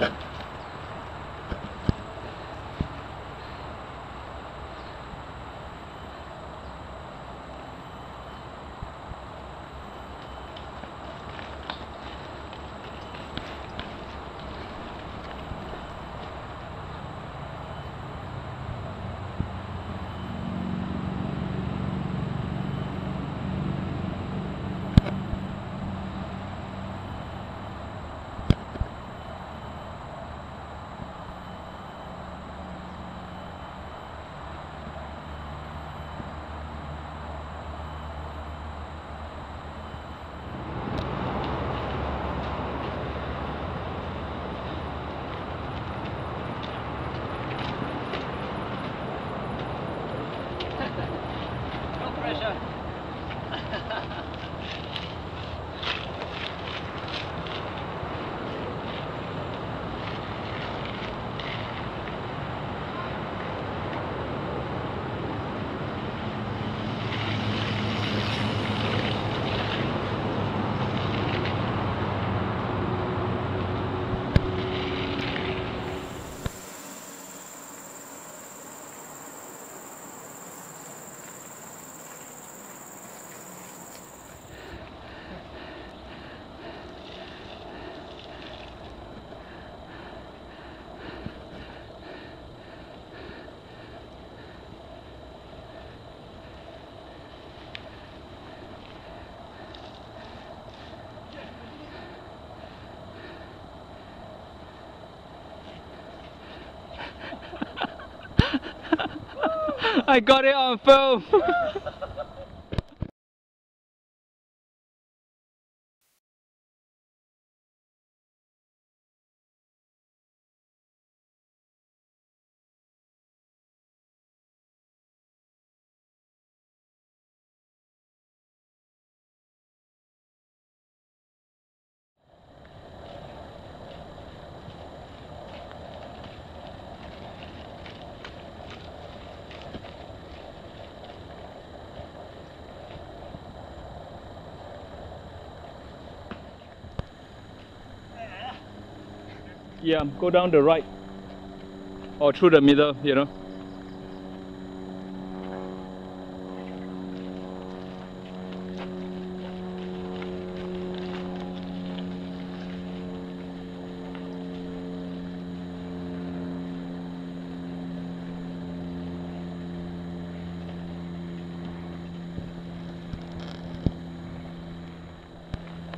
Ha, ha, ha. I got it on film. yeah, go down the right or through the middle, you know.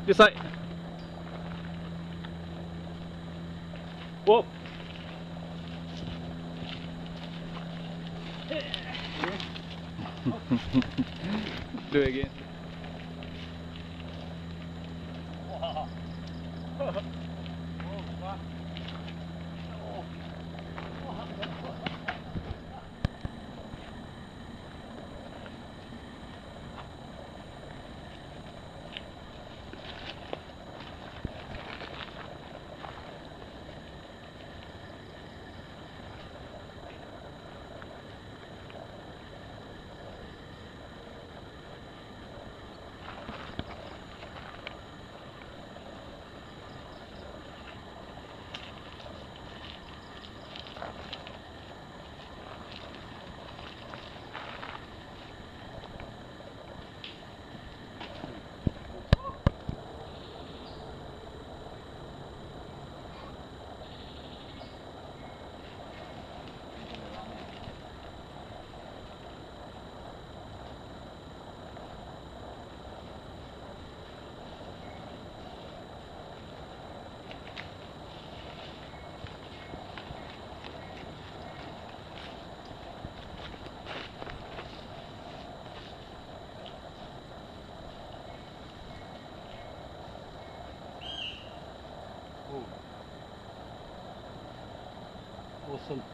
This side. Whoop. Do it again. Awesome.